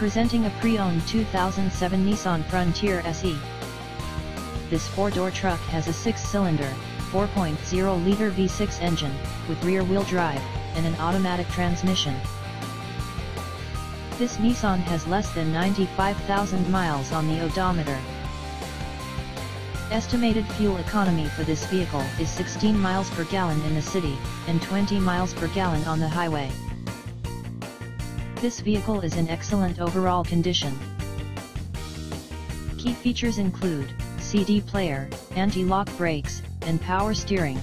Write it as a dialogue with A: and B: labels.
A: Presenting a pre-owned 2007 Nissan Frontier SE. This four-door truck has a six-cylinder, 4.0-liter V6 engine, with rear-wheel drive, and an automatic transmission. This Nissan has less than 95,000 miles on the odometer. Estimated fuel economy for this vehicle is 16 miles per gallon in the city, and 20 miles per gallon on the highway. This vehicle is in excellent overall condition. Key features include, CD player, anti-lock brakes, and power steering.